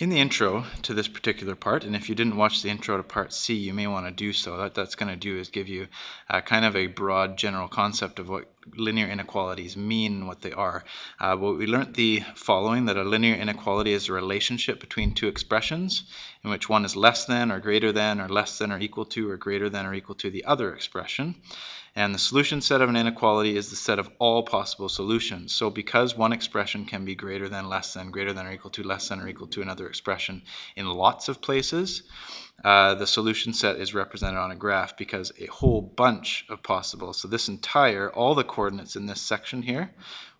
in the intro to this particular part, and if you didn't watch the intro to part C, you may want to do so. What that's going to do is give you uh, kind of a broad general concept of what linear inequalities mean and what they are. Uh, but we learned the following, that a linear inequality is a relationship between two expressions in which one is less than or greater than or less than or equal to or greater than or equal to the other expression. And the solution set of an inequality is the set of all possible solutions. So because one expression can be greater than, less than, greater than or equal to, less than or equal to another expression in lots of places, uh, the solution set is represented on a graph because a whole bunch of possible, so this entire, all the coordinates in this section here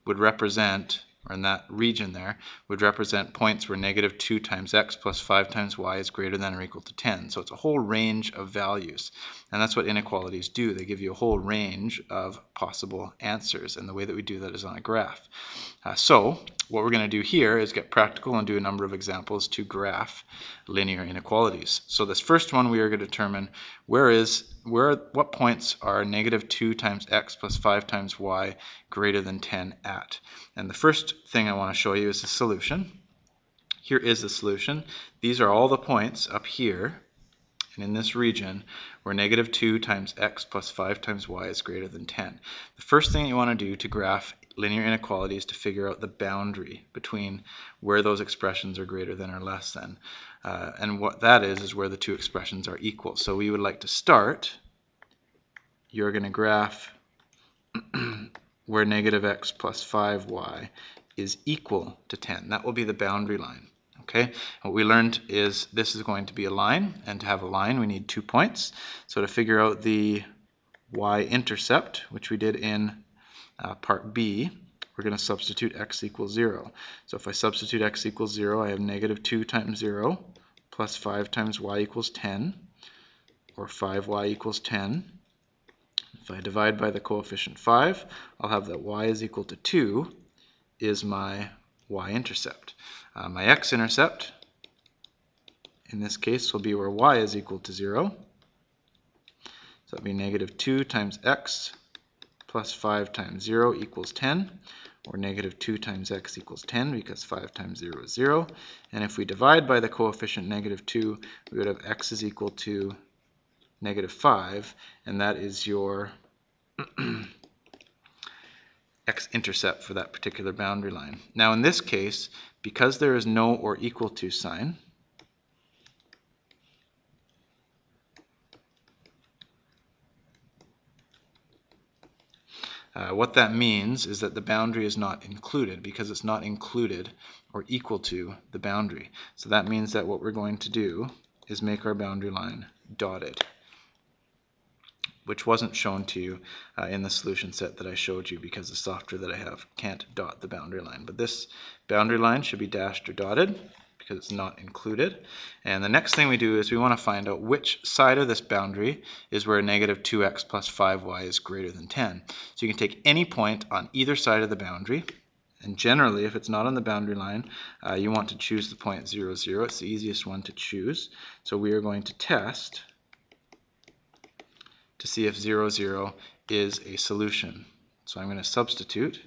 would represent or in that region there, would represent points where negative 2 times x plus 5 times y is greater than or equal to 10. So it's a whole range of values. And that's what inequalities do. They give you a whole range of possible answers. And the way that we do that is on a graph. Uh, so what we're going to do here is get practical and do a number of examples to graph linear inequalities. So this first one we are going to determine where is where what points are negative 2 times x plus 5 times y greater than 10 at. And the first thing I want to show you is the solution. Here is the solution. These are all the points up here and in this region where negative 2 times x plus 5 times y is greater than 10. The first thing you want to do to graph linear inequalities to figure out the boundary between where those expressions are greater than or less than. Uh, and what that is, is where the two expressions are equal. So we would like to start, you're going to graph where negative x plus 5y is equal to 10. That will be the boundary line. Okay, what we learned is this is going to be a line, and to have a line we need two points. So to figure out the y-intercept, which we did in uh, part B, we're going to substitute x equals 0. So if I substitute x equals 0, I have negative 2 times 0 plus 5 times y equals 10, or 5y equals 10. If I divide by the coefficient 5, I'll have that y is equal to 2 is my y-intercept. Uh, my x-intercept, in this case, will be where y is equal to 0. So that would be negative 2 times x plus 5 times 0 equals 10, or negative 2 times x equals 10 because 5 times 0 is 0. And if we divide by the coefficient negative 2, we would have x is equal to negative 5, and that is your x-intercept for that particular boundary line. Now in this case, because there is no or equal to sign, Uh, what that means is that the boundary is not included because it's not included or equal to the boundary. So that means that what we're going to do is make our boundary line dotted which wasn't shown to you uh, in the solution set that I showed you because the software that I have can't dot the boundary line. But this boundary line should be dashed or dotted because it's not included. And the next thing we do is we want to find out which side of this boundary is where negative 2x plus 5y is greater than 10. So you can take any point on either side of the boundary and generally, if it's not on the boundary line, uh, you want to choose the point 0, 0. It's the easiest one to choose. So we are going to test to see if 0, 0 is a solution. So I'm going to substitute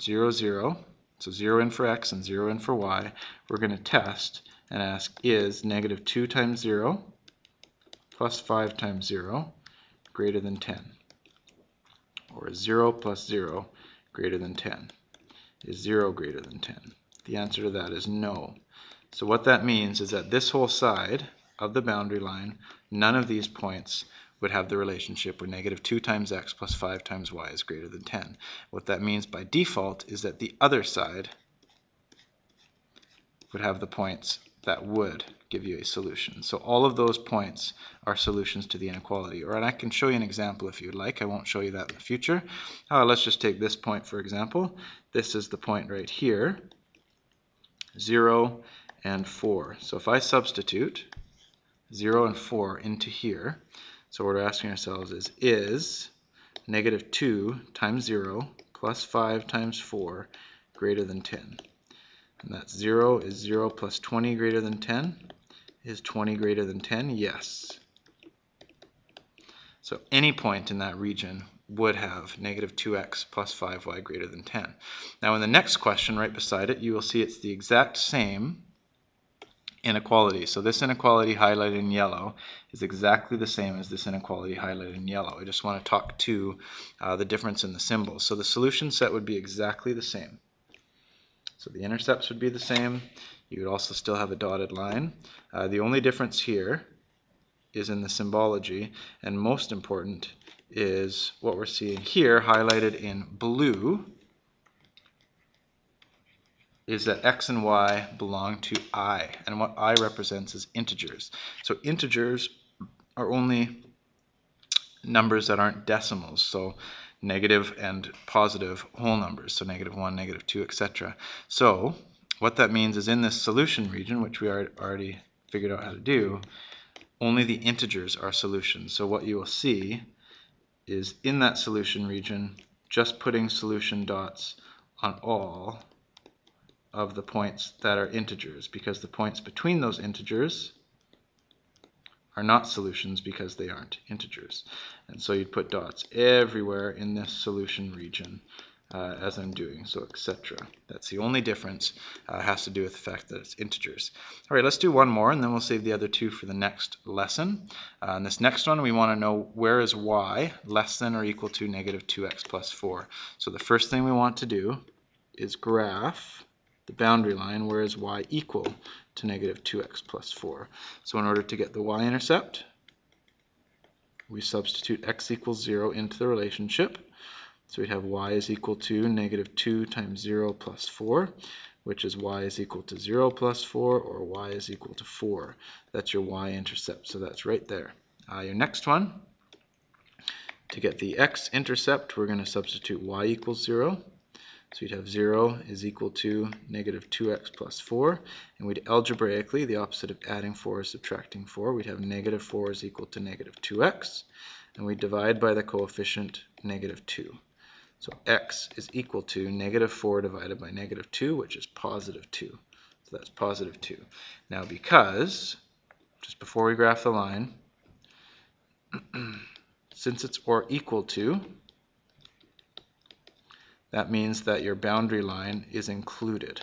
0, 0, so 0 in for x and 0 in for y. We're going to test and ask is negative 2 times 0 plus 5 times 0 greater than 10? Or is 0 plus 0 greater than 10? Is 0 greater than 10? The answer to that is no. So what that means is that this whole side of the boundary line, none of these points would have the relationship where negative 2 times x plus 5 times y is greater than 10. What that means by default is that the other side would have the points that would give you a solution. So all of those points are solutions to the inequality. Or I can show you an example if you'd like. I won't show you that in the future. Uh, let's just take this point for example. This is the point right here, 0 and 4. So if I substitute 0 and 4 into here, so what we're asking ourselves is, is negative 2 times 0 plus 5 times 4 greater than 10? And that's 0 is 0 plus 20 greater than 10. Is 20 greater than 10? Yes. So any point in that region would have negative 2x plus 5y greater than 10. Now in the next question right beside it, you will see it's the exact same inequality. So this inequality highlighted in yellow is exactly the same as this inequality highlighted in yellow. I just want to talk to uh, the difference in the symbols. So the solution set would be exactly the same. So the intercepts would be the same. You would also still have a dotted line. Uh, the only difference here is in the symbology, and most important is what we're seeing here highlighted in blue is that x and y belong to i, and what i represents is integers. So integers are only numbers that aren't decimals, so negative and positive whole numbers, so negative 1, negative 2, etc. So what that means is in this solution region, which we already figured out how to do, only the integers are solutions. So what you will see is in that solution region, just putting solution dots on all of the points that are integers because the points between those integers are not solutions because they aren't integers. And so you'd put dots everywhere in this solution region uh, as I'm doing, so etc. That's the only difference, uh, has to do with the fact that it's integers. All right, let's do one more and then we'll save the other two for the next lesson. Uh, in this next one, we want to know where is y less than or equal to negative 2x plus 4. So the first thing we want to do is graph the boundary line where is y equal to negative 2x plus 4. So in order to get the y-intercept, we substitute x equals 0 into the relationship. So we'd have y is equal to negative 2 times 0 plus 4, which is y is equal to 0 plus 4, or y is equal to 4. That's your y-intercept, so that's right there. Uh, your next one, to get the x-intercept, we're going to substitute y equals 0. So we'd have 0 is equal to negative 2x plus 4. And we'd algebraically, the opposite of adding 4 is subtracting 4. We'd have negative 4 is equal to negative 2x. And we divide by the coefficient negative 2. So x is equal to negative 4 divided by negative 2, which is positive 2. So that's positive 2. Now because, just before we graph the line, since it's or equal to, that means that your boundary line is included,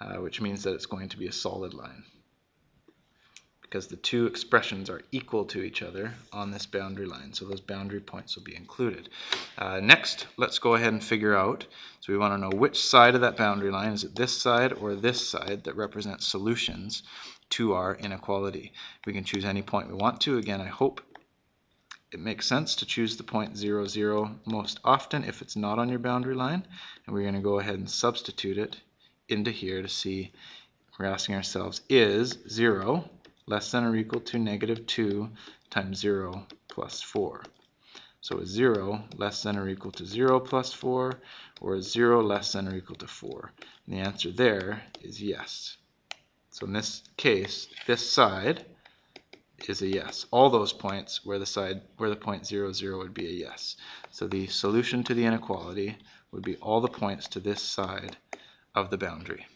uh, which means that it's going to be a solid line because the two expressions are equal to each other on this boundary line. So those boundary points will be included. Uh, next, let's go ahead and figure out, so we want to know which side of that boundary line, is it this side or this side that represents solutions to our inequality. We can choose any point we want to. Again, I hope it makes sense to choose the point 0, 0 most often if it's not on your boundary line. And we're going to go ahead and substitute it into here to see, we're asking ourselves, is 0 less than or equal to negative 2 times 0 plus 4? So is 0 less than or equal to 0 plus 4, or is 0 less than or equal to 4? And the answer there is yes. So in this case, this side is a yes. All those points where the side where the point 0, 0 would be a yes. So the solution to the inequality would be all the points to this side of the boundary.